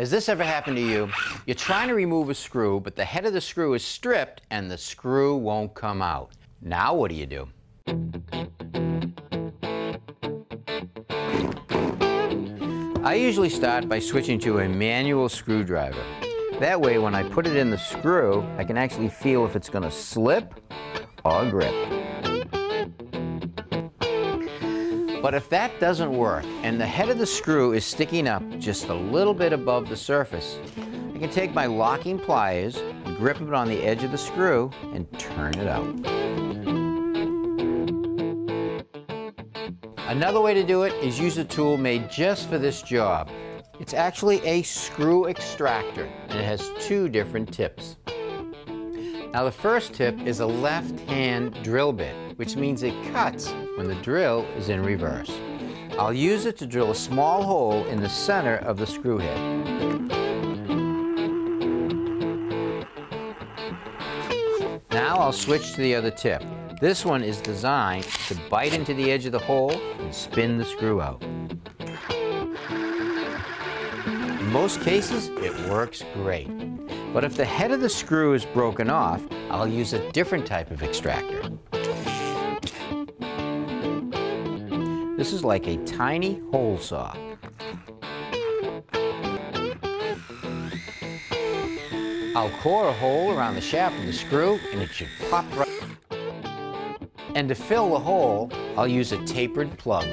Has this ever happened to you? You're trying to remove a screw, but the head of the screw is stripped and the screw won't come out. Now what do you do? I usually start by switching to a manual screwdriver. That way, when I put it in the screw, I can actually feel if it's going to slip or grip. But if that doesn't work and the head of the screw is sticking up just a little bit above the surface, I can take my locking pliers, grip it on the edge of the screw, and turn it out. Another way to do it is use a tool made just for this job. It's actually a screw extractor, and it has two different tips. Now the first tip is a left-hand drill bit, which means it cuts when the drill is in reverse. I'll use it to drill a small hole in the center of the screw head. Now I'll switch to the other tip. This one is designed to bite into the edge of the hole and spin the screw out. In most cases, it works great. But if the head of the screw is broken off, I'll use a different type of extractor. This is like a tiny hole saw. I'll core a hole around the shaft of the screw and it should pop right. And to fill the hole, I'll use a tapered plug.